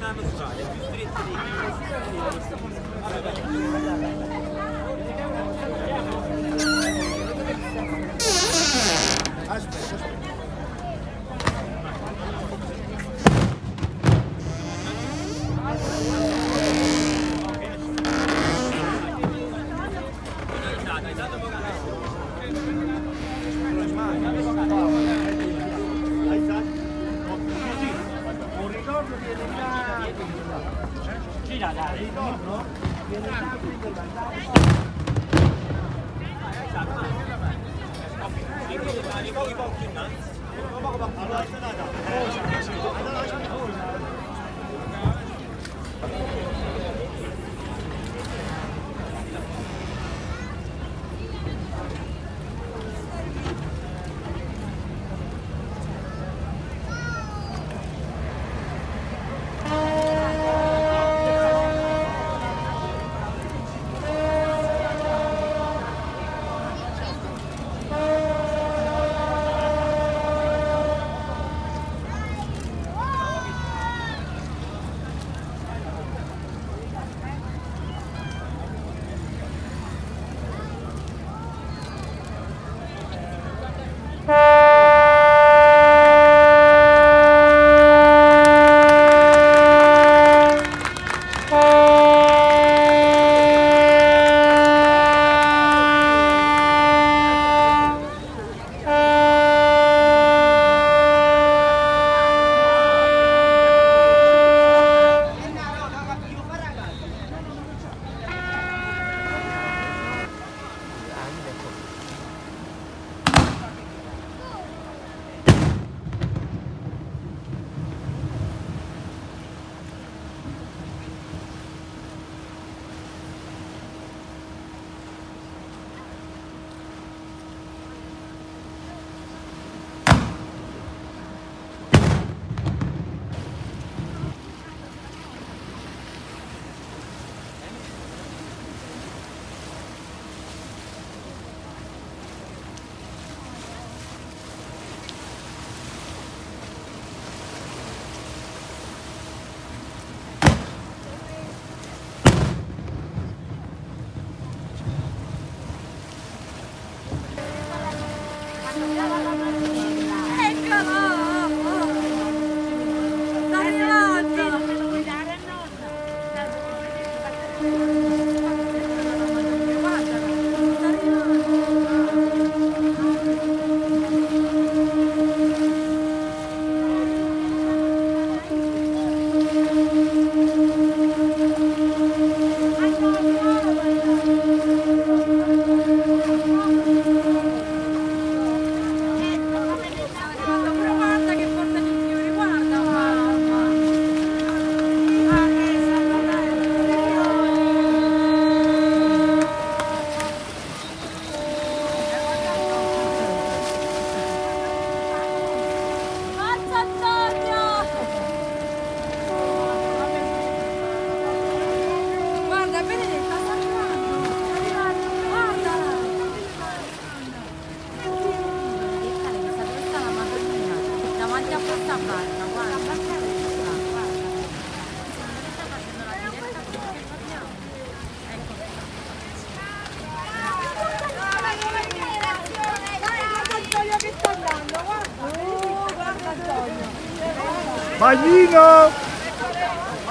la base c'è una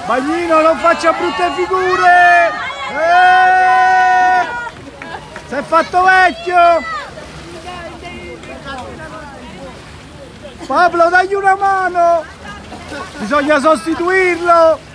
Bagnino non faccia brutte figure! Eh! Si è fatto vecchio! Pablo dagli una mano! Bisogna sostituirlo!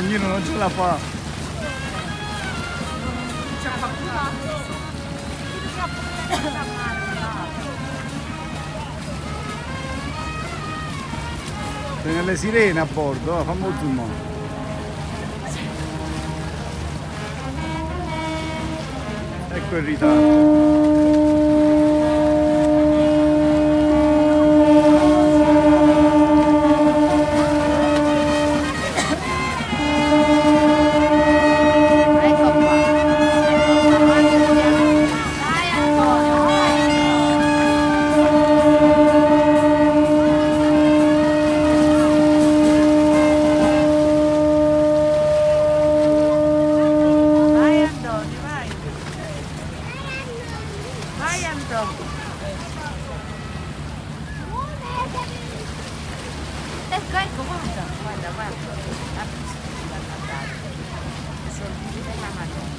bagnino non ce la fa. Ce la fa più C'è nelle sirene a bordo, eh, fa molto il mondo. Ecco il ritardo. Gai como anda? Quando vai? A pessoa que está na casa. Só que ele está na casa.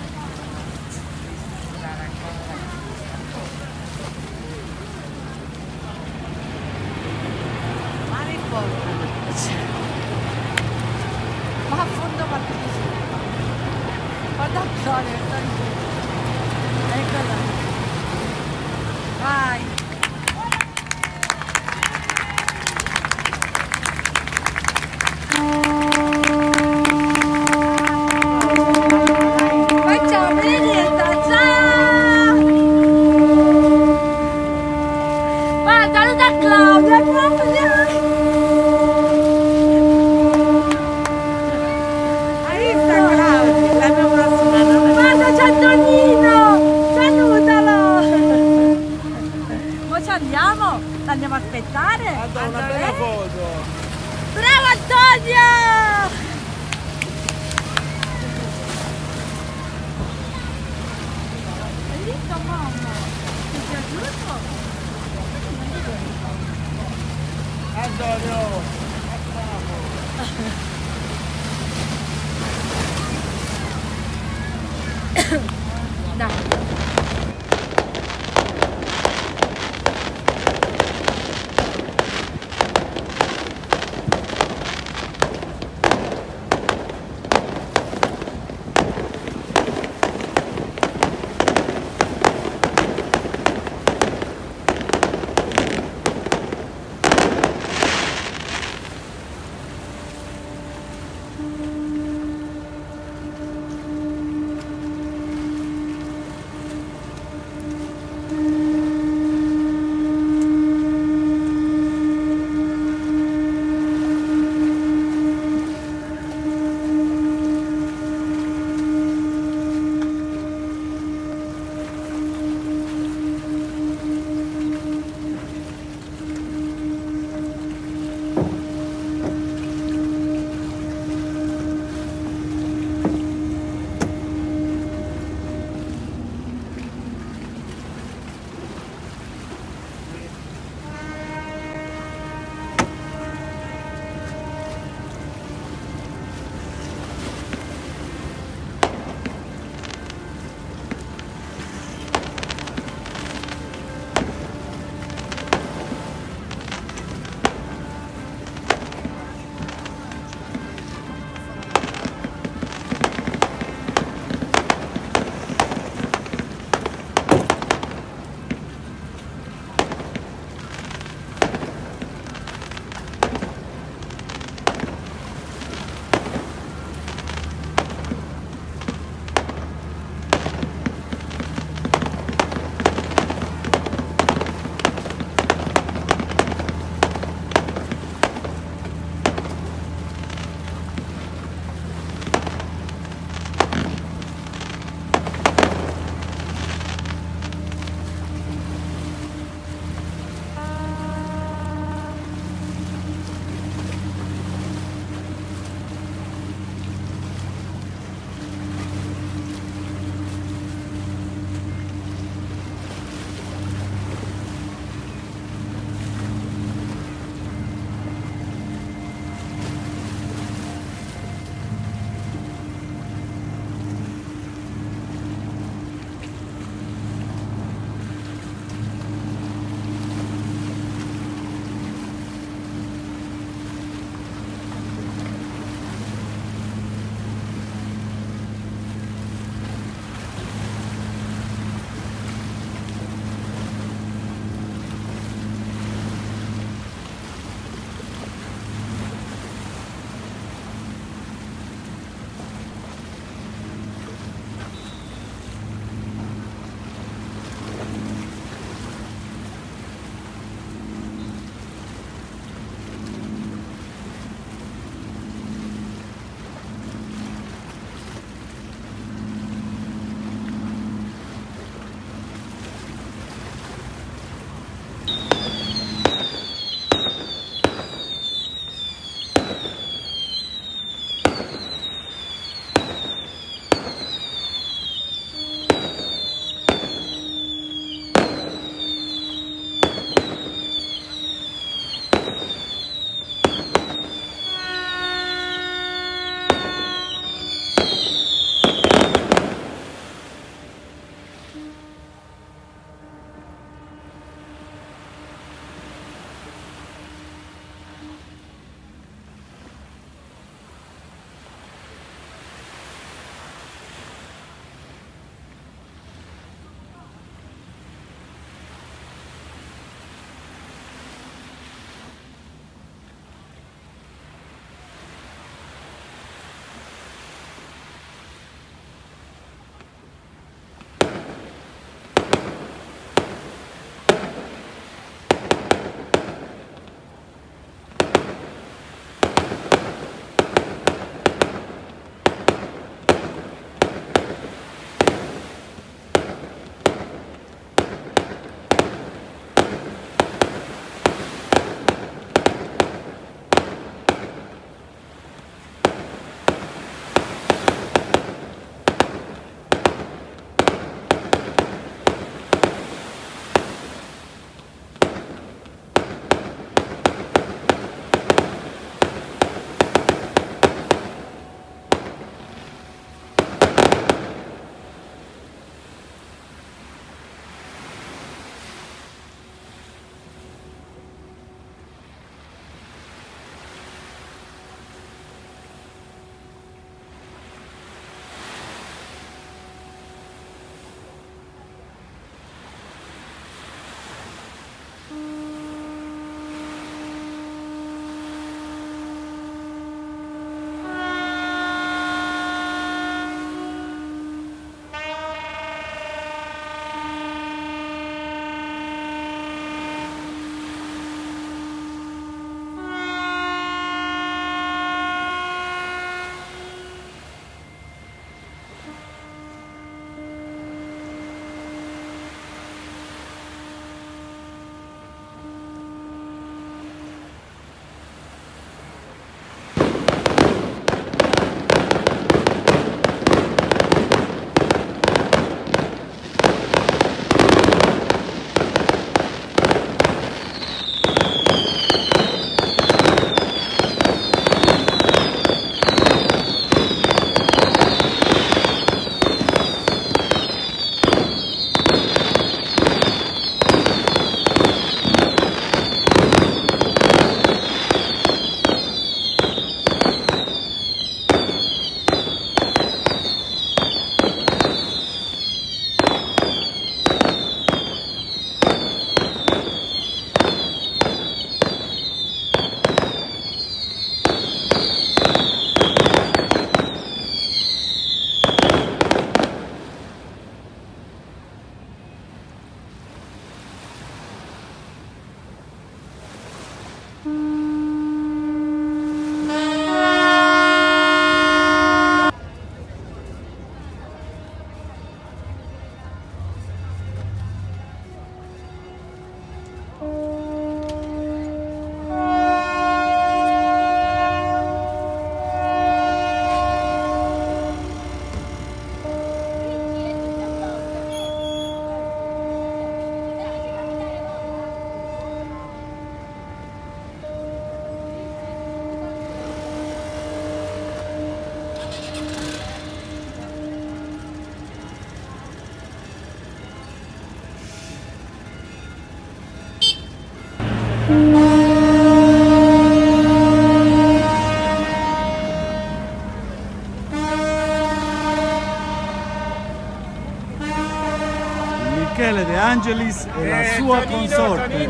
Angelis e la sua consorte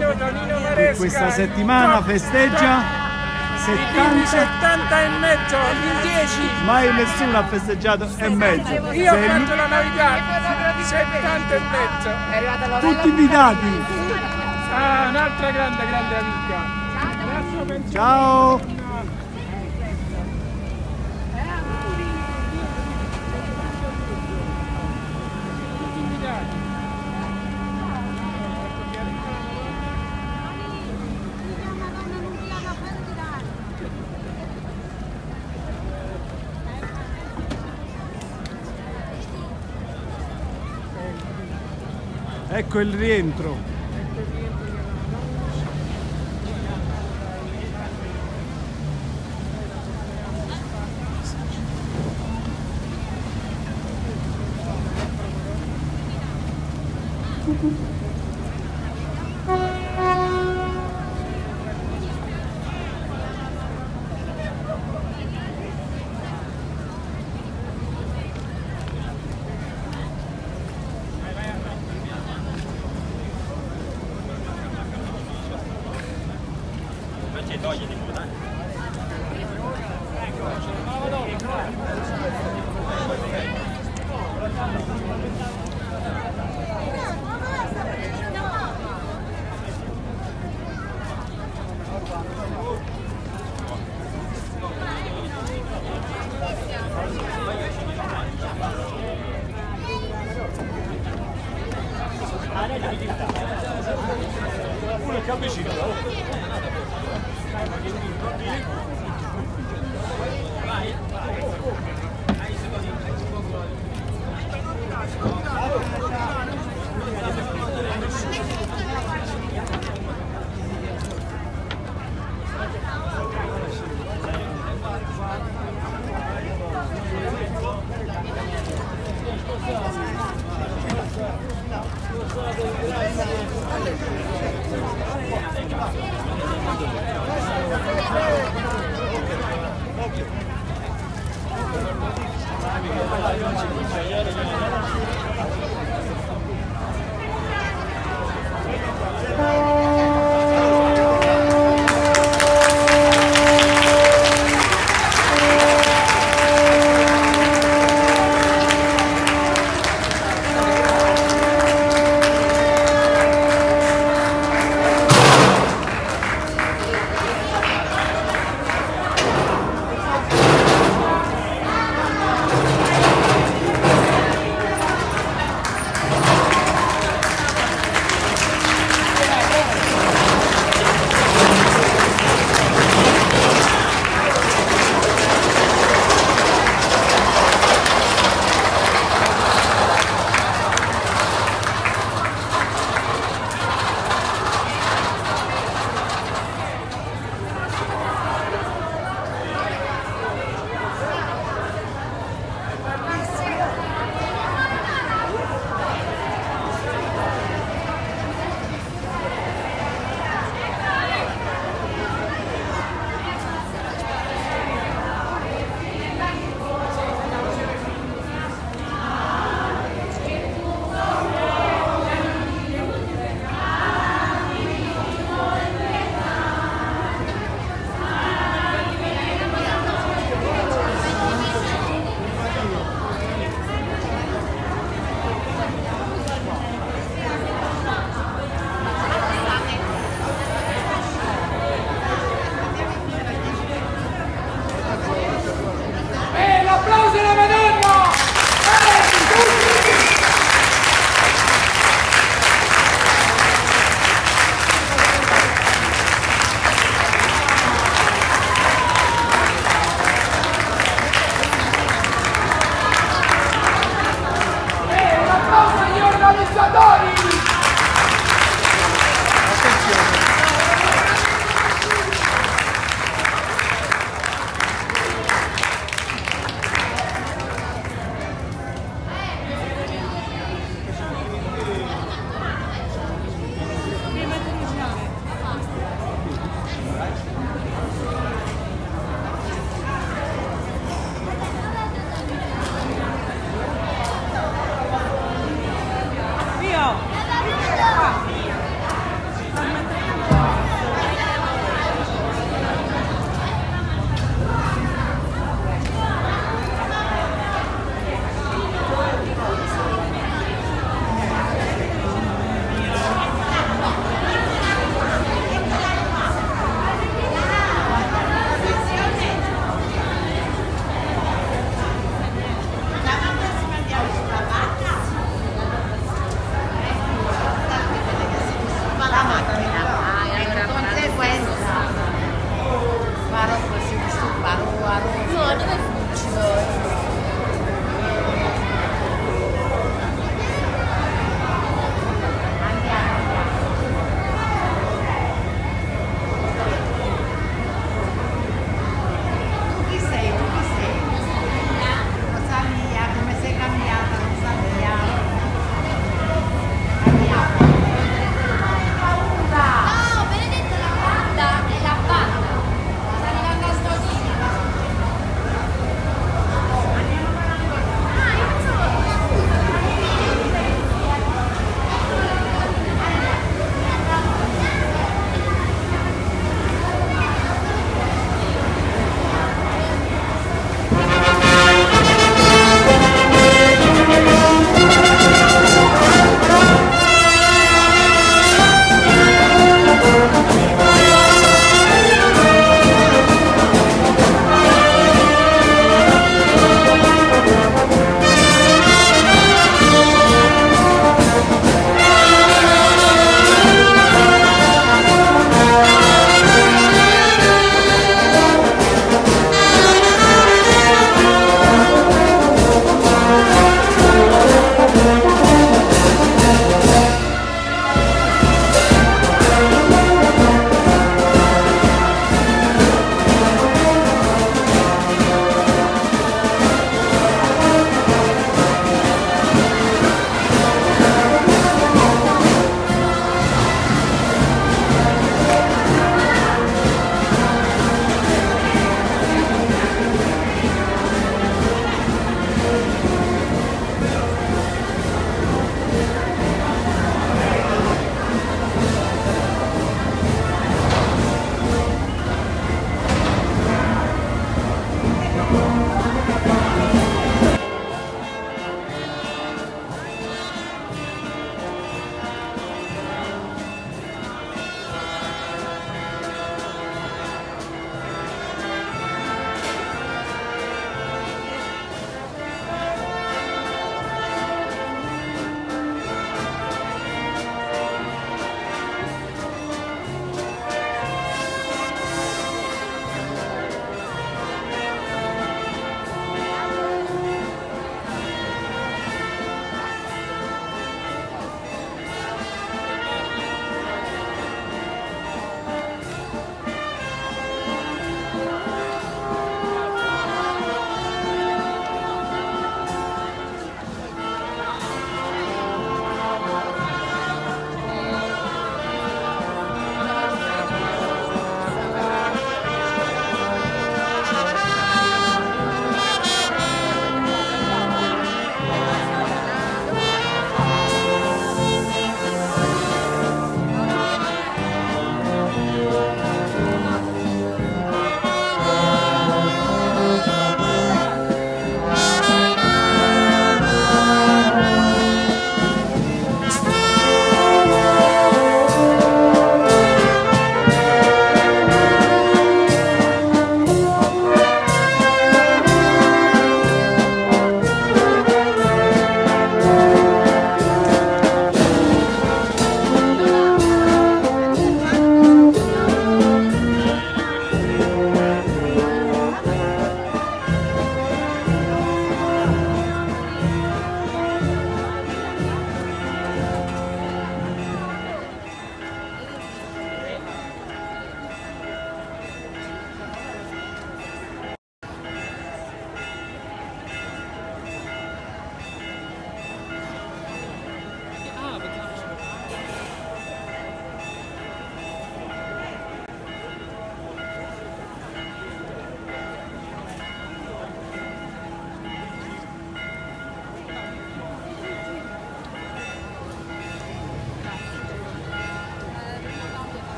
che questa settimana festeggia 70 70 e mezzo in 10 mai nessuno ha festeggiato e mezzo. io ho fatto la Navidad 70 e mezzo. Tutti invitati. Ah, un'altra grande grande amica. Ciao ecco il rientro